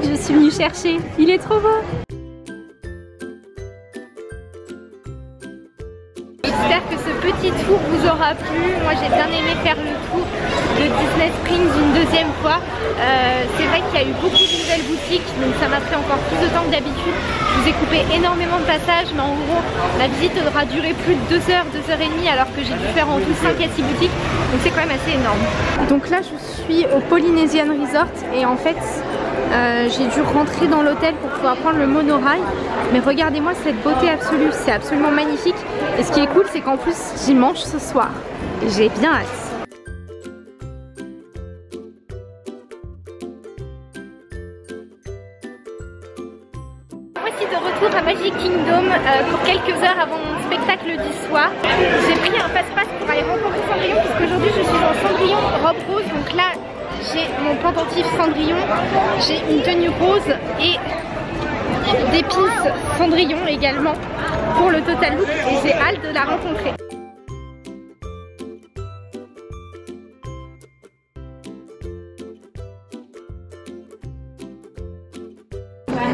que je suis venue chercher. Il est trop beau. J'espère que ce petit tour vous aura plu. Moi j'ai bien aimé faire le tour de Disney Springs une deuxième fois. Euh, c'est vrai qu'il y a eu beaucoup de nouvelles boutiques, donc ça m'a pris encore plus de temps que d'habitude. Je vous ai coupé énormément de passages, mais en gros la visite aura duré plus de 2 heures, 2 heures et demie, alors que j'ai dû faire en tout 5 à 6 boutiques. Donc c'est quand même assez énorme. Donc là je suis au Polynesian Resort et en fait euh, j'ai dû rentrer dans l'hôtel pour pouvoir prendre le monorail. Mais regardez-moi cette beauté absolue, c'est absolument magnifique. Et ce qui est cool, c'est qu'en plus, j'y mange ce soir. J'ai bien hâte. Voici de retour à Magic Kingdom euh, pour quelques heures avant mon spectacle du soir. J'ai pris un passe-passe pour aller rencontrer Cendrillon puisqu'aujourd'hui je suis en Cendrillon robe rose. Donc là, j'ai mon pendentif Cendrillon, j'ai une tenue rose et des Cendrillon également pour le total look et j'ai hâte de la rencontrer.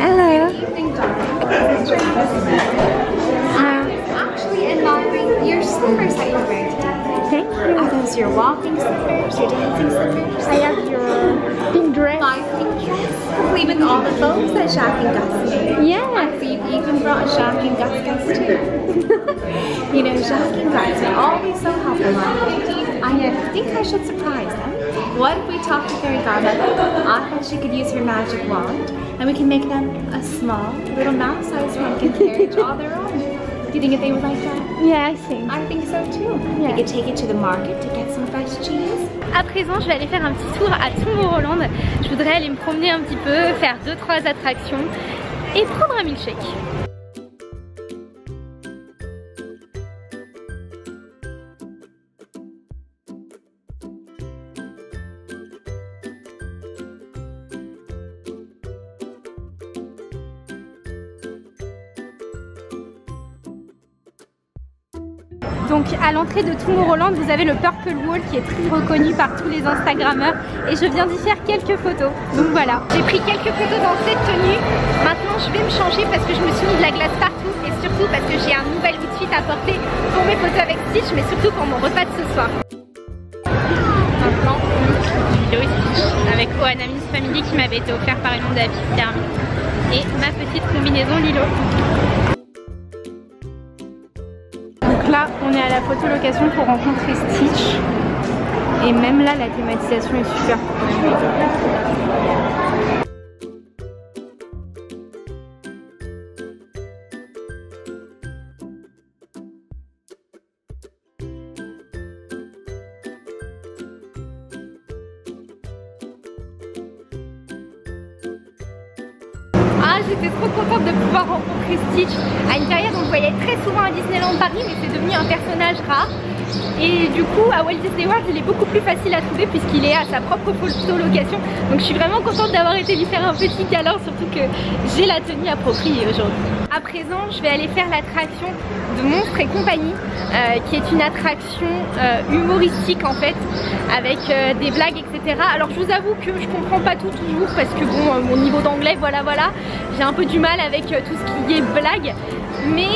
Hello. Actually, admiring your slippers that you're wearing today. Thank you. Are those your walking slippers, your dancing slippers? With all the bows that Jacques and Gus made. Yes. We've even brought Jacques and Gus too. you know, Jacques and Gus are always so helpful. I think I should surprise them. What if we talk to Fairy Godmother? I thought she could use her magic wand, and we can make them a small, little mouse-sized pumpkin carriage all their own. Do you think that they would like that? Yeah, I think. I think so too. Yeah. We could take it to the market to get some fresh cheese. À présent, je vais aller faire un petit tour à Tomorrowland. Je voudrais aller me promener un petit peu, faire 2-3 attractions et prendre un milkshake. À l'entrée de Tomorrowland, vous avez le Purple Wall qui est très reconnu par tous les Instagrammeurs et je viens d'y faire quelques photos. Donc voilà, j'ai pris quelques photos dans cette tenue. Maintenant je vais me changer parce que je me suis mis de la glace partout et surtout parce que j'ai un nouvel outfit à porter pour mes photos avec Stitch mais surtout pour mon repas de ce soir. Maintenant, Lilo Stitch avec Ohana Miss Family qui m'avait été offert par une de la et ma petite combinaison Lilo. On est à la photo location pour rencontrer Stitch. Et même là, la thématisation est super Ah, j'étais trop contente de pouvoir rencontrer Stitch. À une période, on le voyait très souvent à Disneyland Paris, mais c'est devenu un personnage rare. Et du coup, à Walt Disney World, il est beaucoup plus facile à trouver puisqu'il est à sa propre location. Donc je suis vraiment contente d'avoir été lui faire un petit câlin, surtout que j'ai la tenue appropriée aujourd'hui. À présent, je vais aller faire l'attraction de Monstres et compagnie, euh, qui est une attraction euh, humoristique en fait, avec euh, des blagues, etc. Alors je vous avoue que je comprends pas tout toujours parce que bon, mon niveau d'anglais, voilà, voilà, j'ai un peu du mal avec tout ce qui est blague. Mais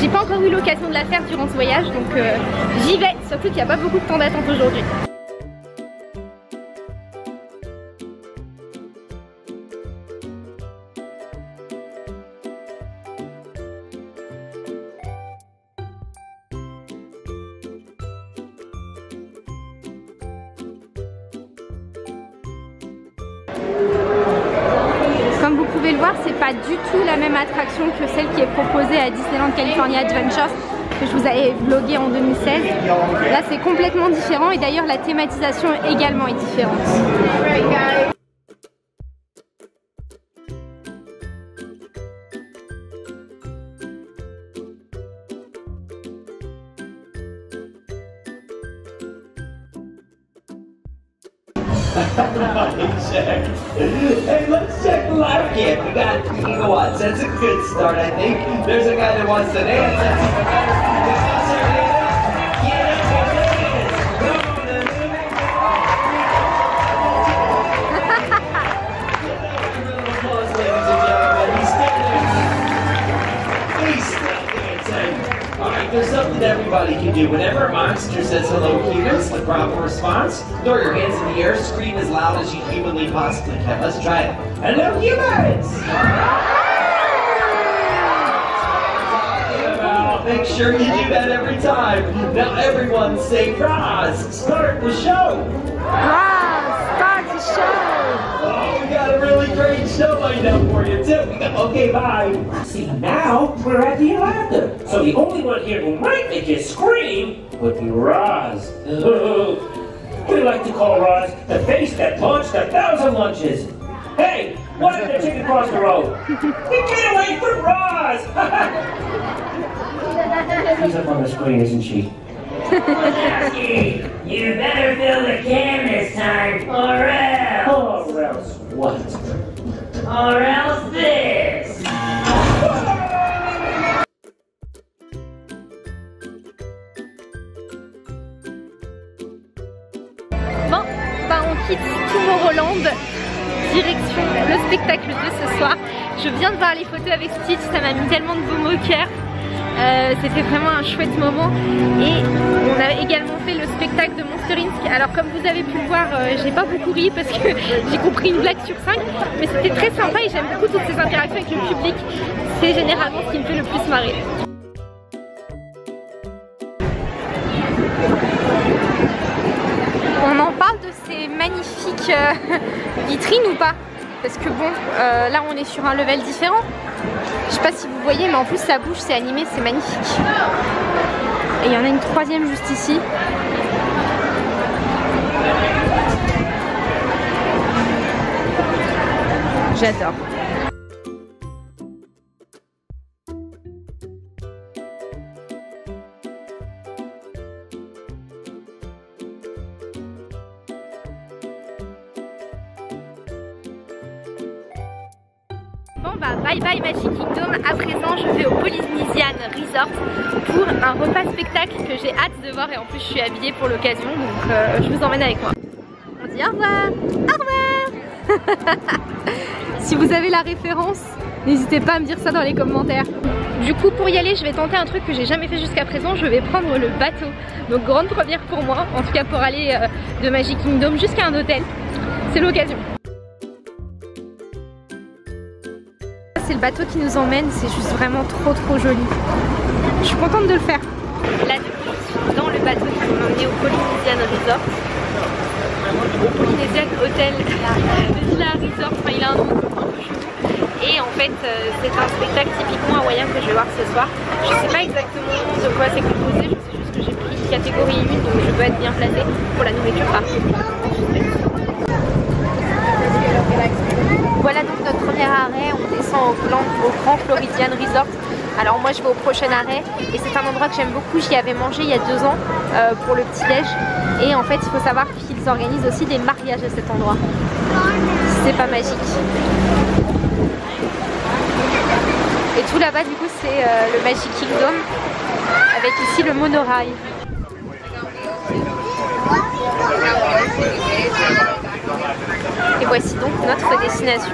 j'ai pas encore eu l'occasion de la faire durant ce voyage, donc j'y vais, surtout qu'il n'y a pas beaucoup de temps d'attente aujourd'hui. Comme vous pouvez le voir, c'est pas du tout la même attraction que celle qui est proposée à Disneyland California Adventures que je vous avais vlogué en 2016. Là, c'est complètement différent et d'ailleurs la thématisation également est différente. Hey, let's check the live cam. We got gigawatts. That's a good start, I think. There's a guy that wants to dance. Something everybody can do. Whenever a monster says hello humans, the proper response, throw your hands in the air, scream as loud as you humanly possibly can. Let's try it. Hello humans! Make sure you do that every time. Now everyone say Roz, start the show. Roz, start the show. Oh, we got a really great show lined up for you too. Okay, bye. See, now we're at the laughter. So the only one here who might make you scream would be Roz. we like to call Roz the face that launched a thousand lunches. Hey, why did the chicken cross the road? Get away from Roz! She's up on the screen, isn't she? Lasky, you better fill the can this time, or else, Or else what? Or else this. Bon, bah on quitte Tomorrowland, direction le spectacle de ce soir. Je viens de voir les photos avec Stitch, ça m'a mis tellement de baume au cœur. Euh, C'était vraiment un chouette moment et on a également fait le spectacle de Monster Alors comme vous avez pu le voir, euh, j'ai pas beaucoup ri parce que j'ai compris une blague sur 5 mais c'était très sympa et j'aime beaucoup toutes ces interactions avec le public. C'est généralement ce qui me fait le plus marrer. On en parle de ces magnifiques euh, vitrines ou pas? Parce que bon, euh, là on est sur un level différent. Je sais pas si vous voyez, mais en plus ça bouge, c'est animé, c'est magnifique. Et il y en a une troisième juste ici. J'adore. Bon bah bye bye Magic Kingdom, à présent je vais au Polynesian Resort pour un repas spectacle que j'ai hâte de voir et en plus je suis habillée pour l'occasion donc euh, je vous emmène avec moi. On dit au revoir Au revoir Si vous avez la référence, n'hésitez pas à me dire ça dans les commentaires. Du coup pour y aller je vais tenter un truc que j'ai jamais fait jusqu'à présent, je vais prendre le bateau. Donc grande première pour moi, en tout cas pour aller euh, de Magic Kingdom jusqu'à un hôtel. C'est l'occasion. c'est le bateau qui nous emmène, c'est juste vraiment trop trop joli. Je suis contente de le faire. Là du coup je suis dans le bateau qui va m'emmener au Polynesian Resort. Au Polynesian Hotel Villa Resort, enfin il a un nom Et en fait euh, c'est un spectacle typiquement hawaïen que je vais voir ce soir. Je sais pas exactement de quoi c'est composé, je sais juste que j'ai pris catégorie 1 donc je peux être bien placée pour la nourriture par Voilà donc notre premier arrêt, on descend au, Grand, au Grand Floridian Resort. Alors moi je vais au prochain arrêt et c'est un endroit que j'aime beaucoup, j'y avais mangé il y a deux ans euh, pour le petit déj et en fait il faut savoir qu'ils organisent aussi des mariages à cet endroit. C'est pas magique. Et tout là-bas du coup c'est euh, le Magic Kingdom avec ici le monorail. Et voici donc notre destination.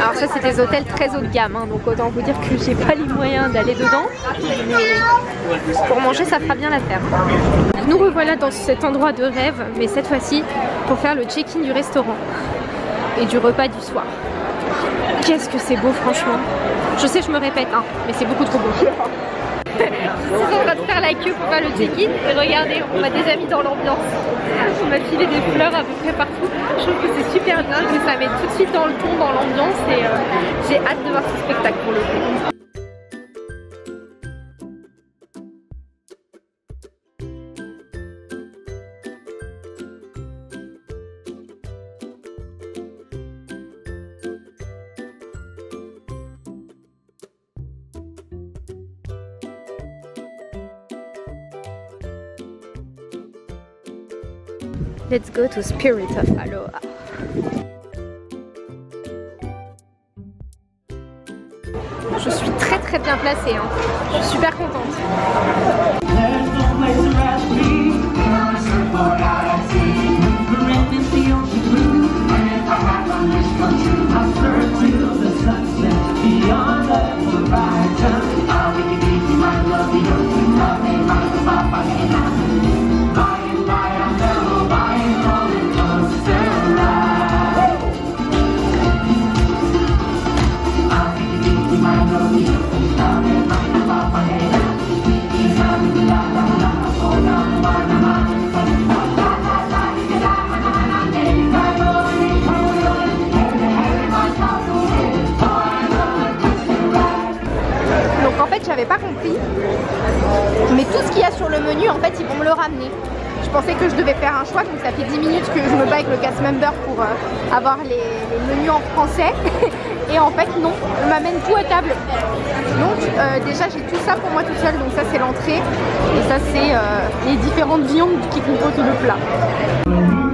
Alors ça c'est des hôtels très haut de gamme, hein, donc autant vous dire que j'ai pas les moyens d'aller dedans. Mais pour manger ça fera bien l'affaire. Nous revoilà dans cet endroit de rêve, mais cette fois-ci pour faire le check-in du restaurant et du repas du soir. Qu'est-ce que c'est beau franchement. Je sais je me répète, hein, mais c'est beaucoup trop beau. En train de faire la queue pour faire le check-in et regardez, on m'a déjà mis dans l'ambiance. On m'a filé des fleurs à peu près partout. Je trouve que c'est super bien, que ça met tout de suite dans le ton, dans l'ambiance et euh, j'ai hâte de voir ce spectacle pour le coup. Let's go to Spirit of Aloha. Je suis très très bien placée, hein. je suis super contente. Pas compris mais tout ce qu'il y a sur le menu en fait ils vont me le ramener. Je pensais que je devais faire un choix donc ça fait 10 minutes que je me bats avec le cast member pour euh, avoir les, les menus en français et en fait non, on m'amène tout à table. Donc euh, déjà j'ai tout ça pour moi toute seule donc ça c'est l'entrée et ça c'est euh, les différentes viandes qui composent le plat.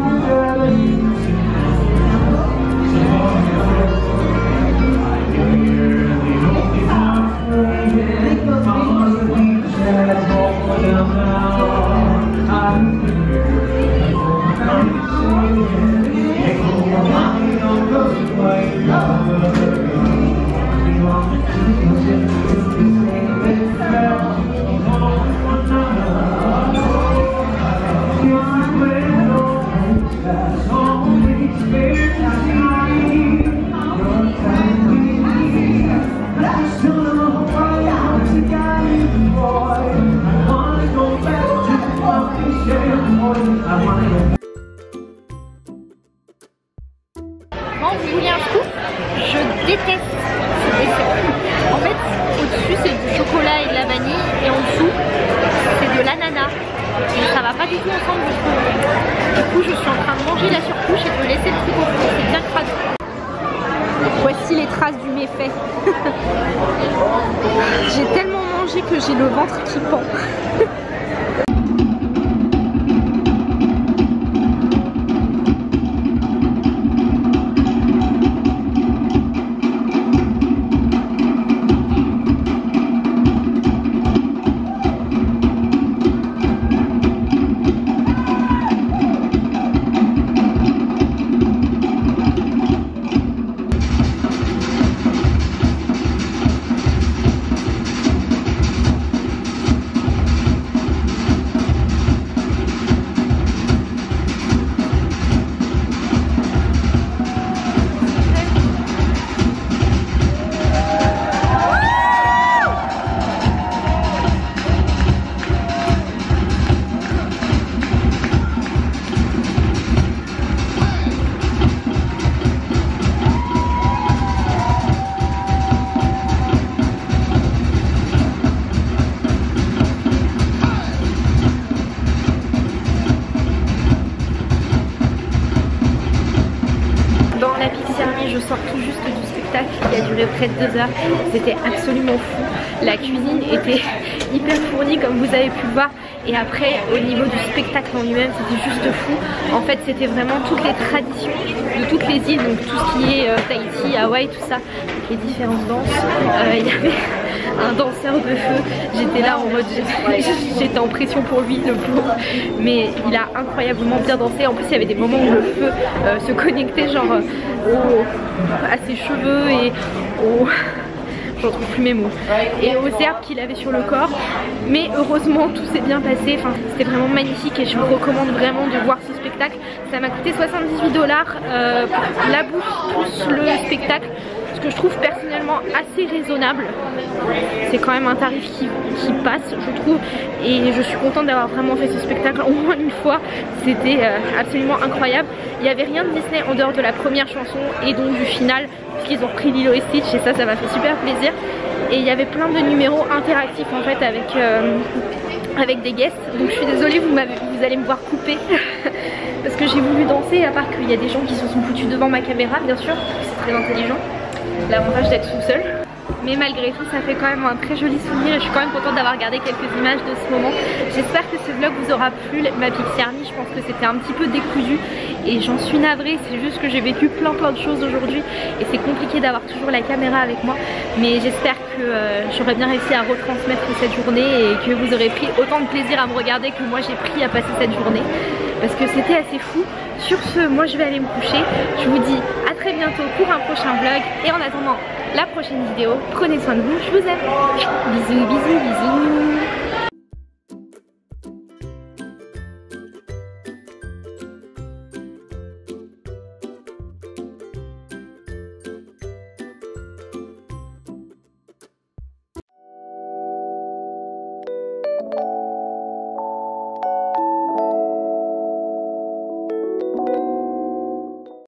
Du méfait. j'ai tellement mangé que j'ai le ventre qui pend. près de deux heures. C'était absolument fou. La cuisine était hyper fournie comme vous avez pu le voir. Et après, au niveau du spectacle en lui-même, c'était juste fou. En fait, c'était vraiment toutes les traditions de toutes les îles, donc tout ce qui est euh, Tahiti, Hawaï, tout ça, les différentes danses. Euh, Il y avait un danseur de feu. J'étais là en mode, j'étais en pression pour lui, le pauvre. Mais il a incroyablement bien dansé. En plus, il y avait des moments où le feu euh, se connectait genre à ses cheveux et au j'en trouve plus mes mots. Et aux herbes qu'il avait sur le corps. Mais heureusement tout s'est bien passé. Enfin c'était vraiment magnifique et je vous recommande vraiment de voir ce spectacle. Ça m'a coûté 78 dollars la bouffe plus le spectacle ce que je trouve personnellement assez raisonnable. C'est quand même un tarif qui, qui passe je trouve. Et je suis contente d'avoir vraiment fait ce spectacle au moins une fois. C'était euh, absolument incroyable. Il n'y avait rien de Disney en dehors de la première chanson et donc du final puisqu'ils ont repris Lilo et Stitch et ça ça m'a fait super plaisir. Et il y avait plein de numéros interactifs en fait avec euh, avec des guests. Donc je suis désolée vous, vous allez me voir couper. Parce que j'ai voulu danser à part qu'il y a des gens qui se sont foutus devant ma caméra bien sûr. C'est très intelligent. L'avantage d'être tout seul mais malgré tout ça fait quand même un très joli souvenir et je suis quand même contente d'avoir regardé quelques images de ce moment. J'espère que ce vlog vous aura plu ma Pixie Army je pense que c'était un petit peu décousu et j'en suis navrée. C'est juste que j'ai vécu plein plein de choses aujourd'hui et c'est compliqué d'avoir toujours la caméra avec moi. Mais j'espère que euh, j'aurai bien réussi à retransmettre cette journée et que vous aurez pris autant de plaisir à me regarder que moi j'ai pris à passer cette journée. Parce que c'était assez fou. Sur ce moi je vais aller me coucher. Je vous dis très bientôt pour un prochain vlog. Et en attendant la prochaine vidéo, prenez soin de vous, je vous aime. Bisous, bisous, bisous.